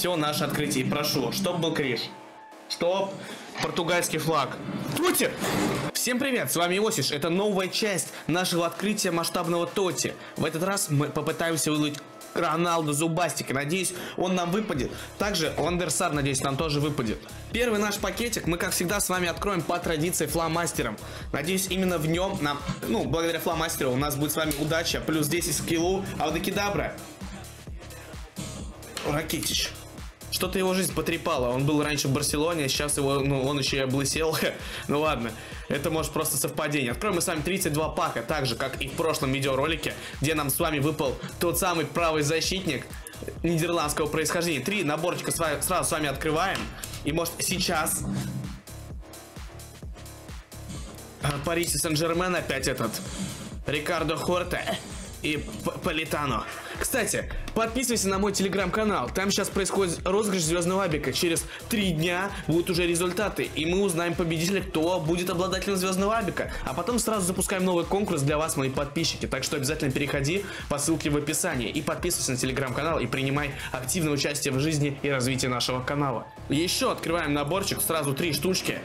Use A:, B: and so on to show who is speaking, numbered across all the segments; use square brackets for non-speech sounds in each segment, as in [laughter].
A: все наше открытие. И прошу, чтоб был криш. Чтоб португальский флаг. Тоти! Всем привет, с вами Иосиш. Это новая часть нашего открытия масштабного Тоти. В этот раз мы попытаемся выловить Роналду Зубастика. Надеюсь, он нам выпадет. Также Ландерсар, надеюсь, нам тоже выпадет. Первый наш пакетик мы, как всегда, с вами откроем по традиции фломастером. Надеюсь, именно в нем нам, ну, благодаря фломастеру у нас будет с вами удача, плюс 10 скиллу, аудокидабра. Ракетич. Что-то его жизнь потрепала. Он был раньше в Барселоне, а сейчас его, ну, он еще и облысел. [laughs] ну ладно, это может просто совпадение. Откроем мы с вами 32 пака, так же, как и в прошлом видеоролике, где нам с вами выпал тот самый правый защитник нидерландского происхождения. Три наборчика сразу с вами открываем. И может сейчас... Париси Сен-Жермен опять этот... Рикардо Хорте и Политано. Кстати, подписывайся на мой телеграм-канал. Там сейчас происходит розыгрыш Звездного Абика. Через три дня будут уже результаты, и мы узнаем победителя, кто будет обладателем Звездного Абика. А потом сразу запускаем новый конкурс для вас, мои подписчики. Так что обязательно переходи по ссылке в описании и подписывайся на телеграм-канал и принимай активное участие в жизни и развитии нашего канала. Еще открываем наборчик, сразу три штучки.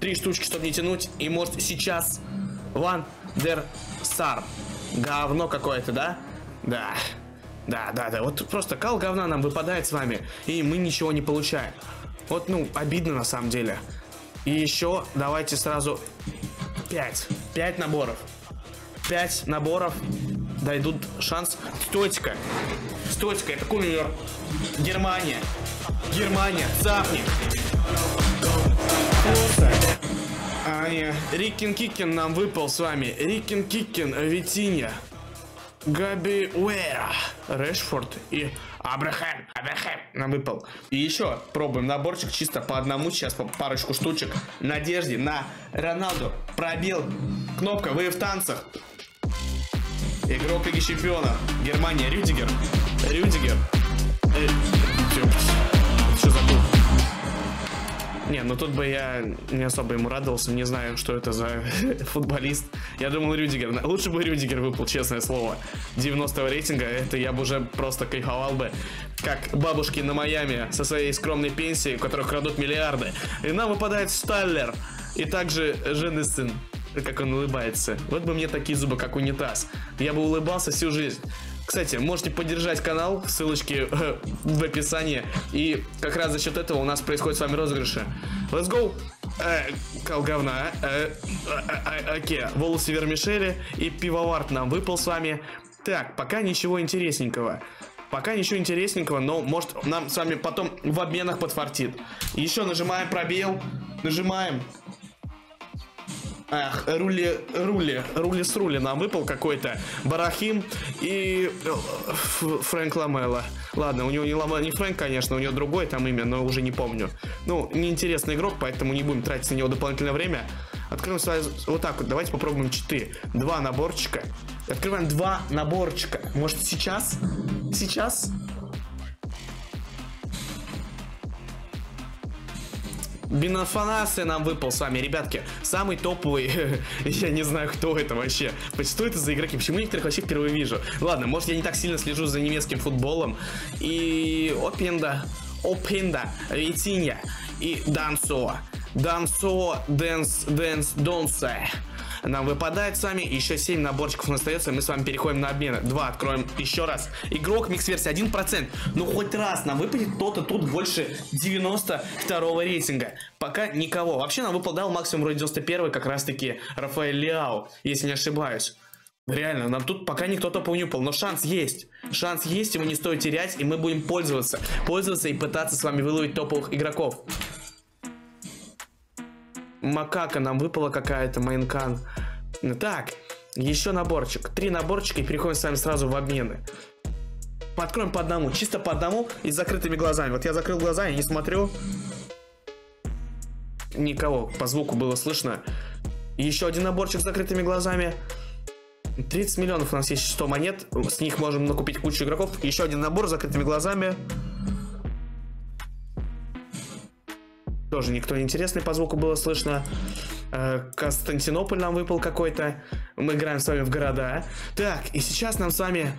A: Три штучки, чтобы не тянуть. И может сейчас Ван Дер Сар. Говно какое-то, да? Да. Да, да, да. Вот просто кал говна нам выпадает с вами, и мы ничего не получаем. Вот, ну, обидно на самом деле. И еще давайте сразу 5. 5 наборов. 5 наборов. Дойдут шанс. Стойка. Стойка, это кумир. Германия. Германия. Цапник. Не. Рикин Кикин нам выпал с вами. Рикин Кикин, Витинья. Габи Уэра, Решфорд и Абрахам, Абрахам нам выпал. И еще пробуем наборчик чисто по одному, сейчас по парочку штучек. Надежде на Роналду. Пробил. Кнопка, вы в танцах. Игрок Лиги Чемпионов. Германия, Рюдигер. Рюдигер. Э, Не, ну тут бы я не особо ему радовался, не знаю, что это за [laughs] футболист. Я думал Рюдигер. Лучше бы Рюдигер выпал, честное слово. 90 рейтинга, это я бы уже просто кайфовал бы. Как бабушки на Майами со своей скромной пенсией, у которых крадут миллиарды. И нам выпадает Сталлер. И также жены сын как он улыбается. Вот бы мне такие зубы, как унитаз. Я бы улыбался всю жизнь. Кстати, можете поддержать канал, ссылочки э, в описании. И как раз за счет этого у нас происходит с вами розыгрыши. Let's go! Э, кал говна. Э, э, э, окей, волосы вермишели и пивоварт нам выпал с вами. Так, пока ничего интересненького. Пока ничего интересненького, но может нам с вами потом в обменах подфартит. Еще нажимаем пробел. Нажимаем. Ах, рули, рули, рули с рули нам выпал какой-то. Барахим и э, Фрэнк Ламела. Ладно, у него не, Лама, не Фрэнк, конечно, у него другое там имя, но уже не помню. Ну, неинтересный игрок, поэтому не будем тратить на него дополнительное время. Откроем сразу вот так вот. Давайте попробуем 4. Два наборчика. Открываем два наборчика. Может сейчас? Сейчас? Бинофанасы нам выпал с вами, ребятки. Самый топовый, [laughs] я не знаю, кто это вообще. Что это за игроки? Почему некоторых вообще впервые вижу? Ладно, может я не так сильно слежу за немецким футболом. И Опенда, Опенда, Витинья и Дансо. Дансо, dance, dance, Донсе нам выпадает с вами. Еще 7 наборчиков остается. Мы с вами переходим на обмены. Два откроем еще раз. Игрок микс версии 1%. Ну хоть раз нам выпадет кто-то тут больше 92 рейтинга. Пока никого. Вообще нам выпадал максимум вроде 91 как раз таки Рафаэль Лиау, если не ошибаюсь. Реально, нам тут пока никто топ не упал, но шанс есть. Шанс есть, его не стоит терять, и мы будем пользоваться. Пользоваться и пытаться с вами выловить топовых игроков. Макака нам выпала какая-то, Майнкан. Так, еще наборчик. Три наборчика и переходим с вами сразу в обмены. Откроем по одному, чисто по одному и с закрытыми глазами. Вот я закрыл глаза, я не смотрю. Никого, по звуку было слышно. Еще один наборчик с закрытыми глазами. 30 миллионов у нас есть 100 монет. С них можем накупить кучу игроков. Еще один набор с закрытыми глазами. Тоже никто не интересный по звуку было слышно. Э, Константинополь нам выпал какой-то. Мы играем с вами в города. Так, и сейчас нам с вами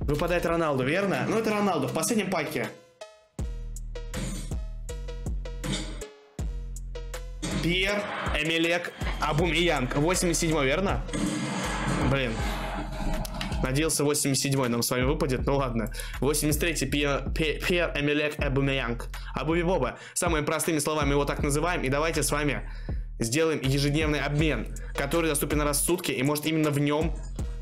A: выпадает Роналду, верно? Ну, это Роналду в последнем паке. Пьер Эмилек Абумиянг. 87 верно? Блин, Надеялся 87-й нам с вами выпадет, ну ладно. 83-й Пьер, Эмилек Абумиянг. Абуби-Боба. Самыми простыми словами его так называем. И давайте с вами сделаем ежедневный обмен, который доступен раз в сутки, и может именно в нем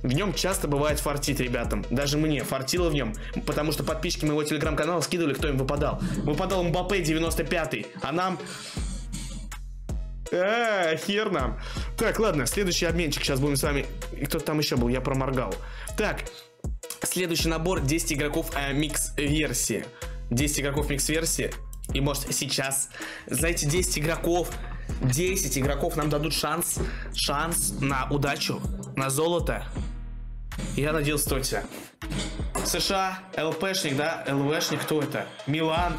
A: в нем часто бывает фартит ребятам. Даже мне фартило в нем. Потому что подписчики моего телеграм-канала скидывали, кто им выпадал. Выпадал Мбаппе 95-й. А нам... А, хер нам. Так, ладно, следующий обменчик. Сейчас будем с вами... И кто там еще был? Я проморгал. Так, следующий набор 10 игроков э, микс-версии. 10 игроков микс-версии. И может сейчас, знаете, 10 игроков 10 игроков нам дадут шанс, шанс на удачу, на золото. Я надеялся точно. США, ЛПшник, да? ЛВшник, кто это? Милан.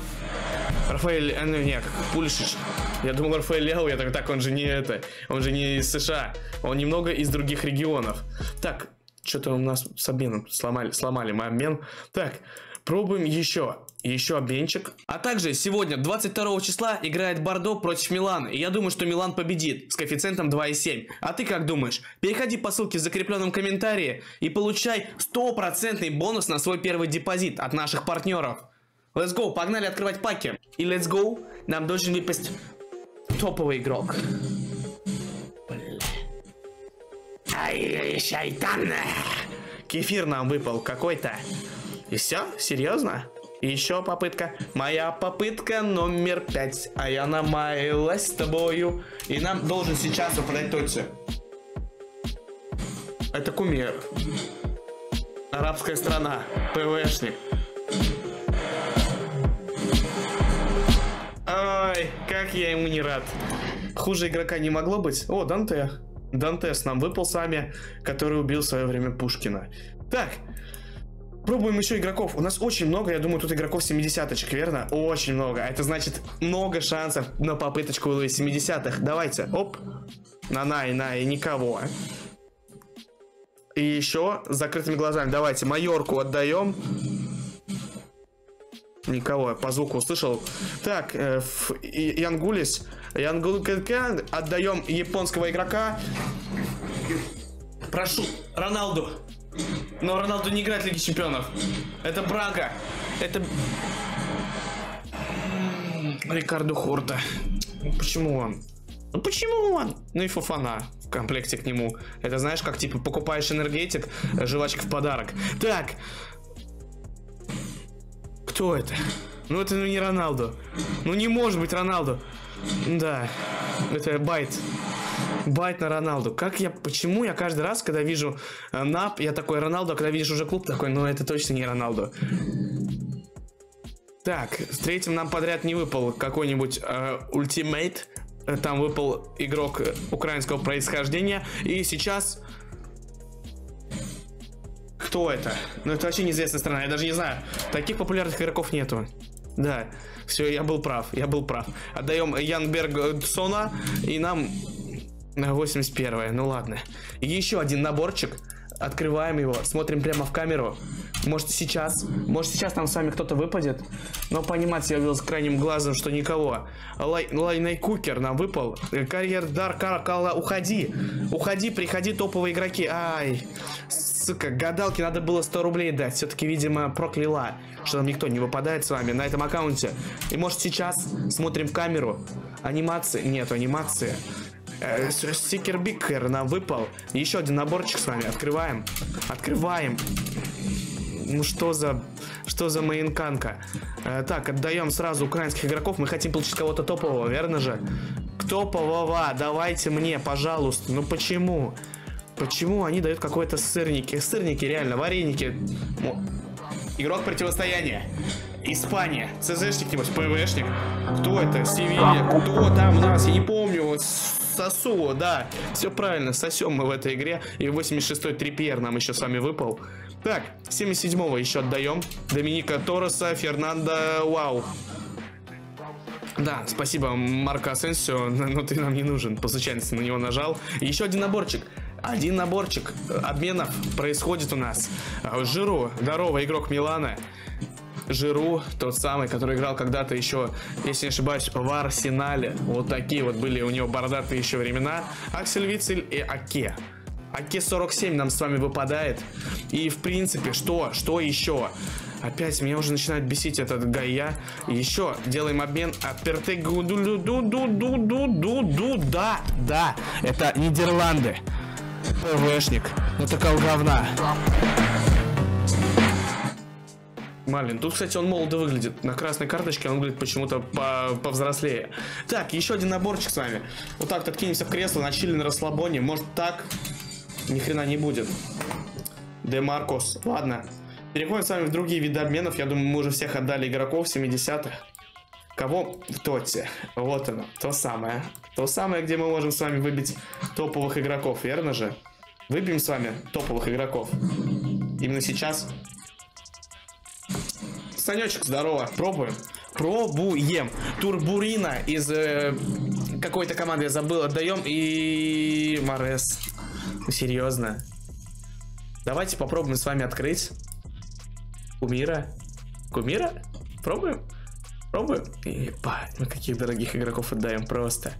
A: Рафаэль, э, ну, нет, Пульшич. Я думал, Рафаэль Лео, я так, так, он же не это, он же не из США, он немного из других регионов. Так, что-то у нас с обменом сломали, сломали мы обмен. Так, Пробуем еще. Еще обменчик. А также сегодня, 22 числа, играет Бордо против Милана. И я думаю, что Милан победит с коэффициентом 2,7. А ты как думаешь? Переходи по ссылке в закрепленном комментарии и получай стопроцентный бонус на свой первый депозит от наших партнеров. Let's go, погнали открывать паки. И let's go, нам должен выпасть топовый игрок. Ай, шайтан. Кефир нам выпал какой-то. И все? Серьезно? еще попытка. Моя попытка номер пять. А я намаялась с тобою. И нам должен сейчас выпадать Тотти. Это кумир. Арабская страна. ПВшник. Ой, как я ему не рад. Хуже игрока не могло быть. О, Данте. Дантес нам выпал с вами, который убил в свое время Пушкина. Так, Пробуем еще игроков. У нас очень много, я думаю, тут игроков 70-очек, верно? Очень много. А это значит много шансов на попыточку выловить 70-х. Давайте, оп. На на и на и никого. И еще с закрытыми глазами. Давайте, майорку отдаем. Никого, по звуку услышал. Так, э, Янгулис. Янгулис отдаем японского игрока. Прошу, Роналду. Но Роналду не играет в Лиге Чемпионов. Это Брага. Это... Рикардо Хорта. Почему он? Ну почему он? Ну и Фофана в комплекте к нему. Это знаешь, как типа покупаешь энергетик, жвачка в подарок. Так. Кто это? Ну это ну не Роналду. Ну не может быть Роналду. Да. Это Байт. Байт на Роналду. Как я, почему я каждый раз, когда вижу э, НАП, я такой Роналду, а когда видишь уже клуб, такой, ну это точно не Роналду. Так, с третьим нам подряд не выпал какой-нибудь э, ультимейт. Там выпал игрок украинского происхождения. И сейчас... Кто это? Ну это вообще неизвестная страна, я даже не знаю. Таких популярных игроков нету. Да, все, я был прав, я был прав. Отдаем Янберг Сона, и нам 81 ну ладно. Еще один наборчик. Открываем его, смотрим прямо в камеру. Может сейчас, может сейчас там с вами кто-то выпадет. Но понимать я увидел с крайним глазом, что никого. Лай, Лайнай Кукер нам выпал. Карьер Дар Каракала, уходи. Уходи, приходи, топовые игроки. Ай, сука, гадалки надо было 100 рублей дать. Все-таки, видимо, прокляла, что нам никто не выпадает с вами на этом аккаунте. И может сейчас смотрим в камеру. Анимации, нет анимации. Э, стикер Бикер нам выпал. Еще один наборчик с вами. Открываем. Открываем. Ну что за... Что за мейнканка? Э, так, отдаем сразу украинских игроков. Мы хотим получить кого-то топового, верно же? Топового, давайте мне, пожалуйста. Ну почему? Почему они дают какой-то сырники? Сырники, реально, вареники. Игрок противостояния. Испания. ЦЗшник, небось, ПВшник. Кто это? Севилья. Кто там у нас? Я не помню сосу, да. Все правильно, сосем мы в ээтой игре. И 86-й трипьер нам еще с вами выпал. Так, 77-го еще отдаем. Доминика Тороса, Фернандо, вау. Да, спасибо, Марко Асенсио, [laughs] но ты нам не нужен. По случайности на него нажал. Еще один наборчик. Один наборчик обменов происходит у нас. А, Жиру, здорово, игрок Милана. Жиру, тот самый, который играл когда-то еще, если не ошибаюсь, в Арсенале. Вот такие вот были у него бородатые еще времена. Аксель Вицель и Аке. Аке 47 нам с вами выпадает. И, в принципе, что? Что еще? Опять меня уже начинает бесить этот Гая. Еще делаем обмен Аперте... Да, да, это Нидерланды. ПВшник. Ну такого говна. Малин. Тут, кстати, он молодо выглядит. На красной карточке он выглядит почему-то по повзрослее. Так, еще один наборчик с вами. Вот так откинемся в кресло, на чили, на расслабоне. Может так? Ни хрена не будет. Демаркос. Ладно. Переходим с вами в другие виды обменов. Я думаю, мы уже всех отдали игроков 70-х. Кого в тоте? Вот оно, то самое. То самое, где мы можем с вами выбить топовых игроков, верно же? Выбьем с вами топовых игроков. Именно сейчас. Санечек, здорово. Пробуем. Пробуем. Турбурина из э, какой-то команды я забыл. Отдаем. И Морес. Серьезно. Давайте попробуем с вами открыть. Кумира. Кумира? Пробуем? Пробуем? Ебать, мы каких дорогих игроков отдаем. Просто.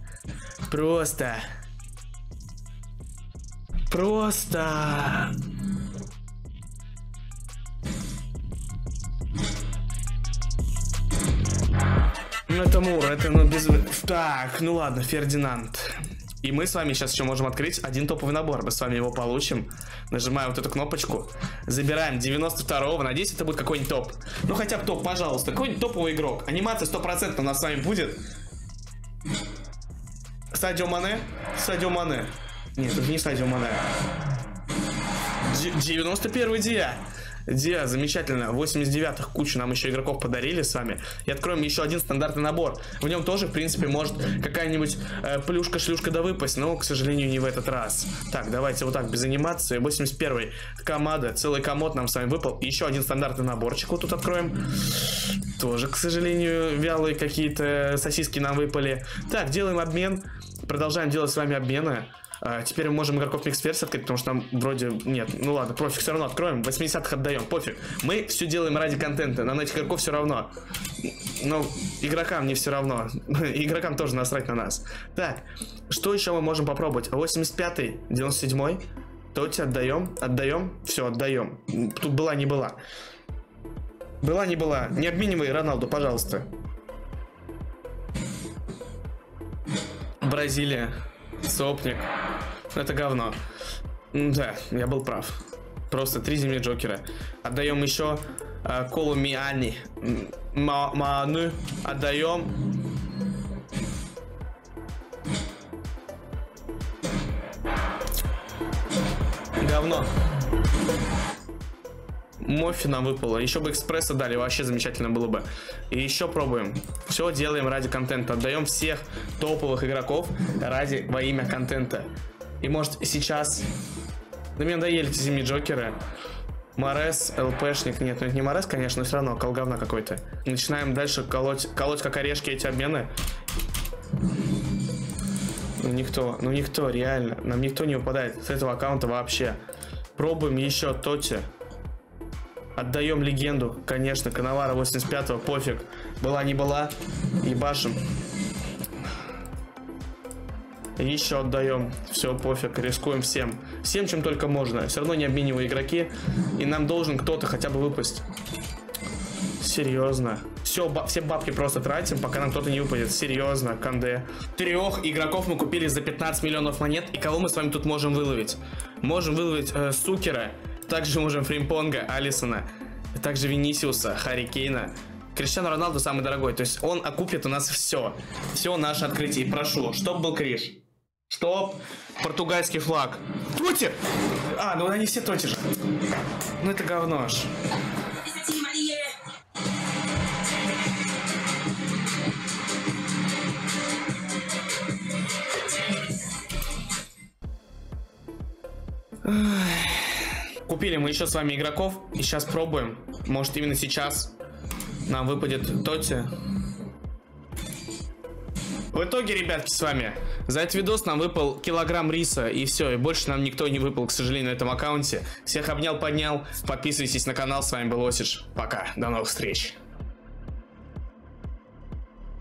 A: Просто. Просто. Ну это Мур, это ну без... Так, ну ладно, Фердинанд. И мы с вами сейчас еще можем открыть один топовый набор. Мы с вами его получим. Нажимаем вот эту кнопочку. Забираем 92-го. Надеюсь, это будет какой-нибудь топ. Ну, хотя бы топ, пожалуйста. Какой-нибудь топовый игрок. Анимация 100% у нас с вами будет. Стадио Мане. Стадио Мане. Нет, это не Стадио Мане. 91-й Диа. Диа, замечательно. 89-х кучу нам еще игроков подарили с вами. И откроем еще один стандартный набор. В нем тоже, в принципе, может какая-нибудь э, плюшка-шлюшка да выпасть, но, к сожалению, не в этот раз. Так, давайте вот так, без анимации. 81-й команда, целый комод нам с вами выпал. И еще один стандартный наборчик вот тут откроем. Тоже, к сожалению, вялые какие-то сосиски нам выпали. Так, делаем обмен. Продолжаем делать с вами обмены. А, теперь мы можем игроков микс-версии открыть, потому что там вроде нет. Ну ладно, профиг, все равно откроем. 80-х отдаем, пофиг. Мы все делаем ради контента, нам на этих игроков все равно. Но игрокам не все равно. [laughs] игрокам тоже насрать на нас. Так, что еще мы можем попробовать? 85-й, 97-й. Тоти отдаем, отдаем, все, отдаем. Тут была, не была. Была, не была. Не обменивай Роналду, пожалуйста. Бразилия. Сопник. Это говно. Да, я был прав. Просто три земли Джокера. Отдаем еще э, Колу Миани. Ману. Отдаем. Говно. Мофи нам выпало. Еще бы экспресса дали, вообще замечательно было бы. И еще пробуем. Все делаем ради контента. Отдаем всех топовых игроков ради во имя контента. И может сейчас... Да мне надоели эти зимние Джокеры. Морес, ЛПшник. Нет, ну это не Морес, конечно, но все равно колговна какой-то. Начинаем дальше колоть, колоть как орешки эти обмены. Ну никто, ну никто, реально. Нам никто не выпадает с этого аккаунта вообще. Пробуем еще Тоти. Отдаем легенду, конечно, Коновара 85-го, пофиг. Была, не была, ебашим. Еще отдаем. Все, пофиг, рискуем всем. Всем, чем только можно. Все равно не обменивая игроки. И нам должен кто-то хотя бы выпасть. Серьезно. Все, ба все бабки просто тратим, пока нам кто-то не выпадет. Серьезно, Канде. Трех игроков мы купили за 15 миллионов монет. И кого мы с вами тут можем выловить? Можем выловить э, Сукера, также можем Фримпонга, Алисона, также Винисиуса, Харри Кейна. Криштиану Роналду самый дорогой, то есть он окупит у нас все. Все наше открытие. И прошу, чтоб был Криш. Стоп. Португальский флаг. Тоти! А, ну они все тоти же. Ну это говно аж. Ах. Купили мы еще с вами игроков. И сейчас пробуем. Может именно сейчас нам выпадет Тоти. В итоге, ребятки, с вами за этот видос нам выпал килограмм риса и все, и больше нам никто не выпал, к сожалению, на этом аккаунте. Всех обнял, поднял, подписывайтесь на канал, с вами был Осиш, пока, до новых встреч.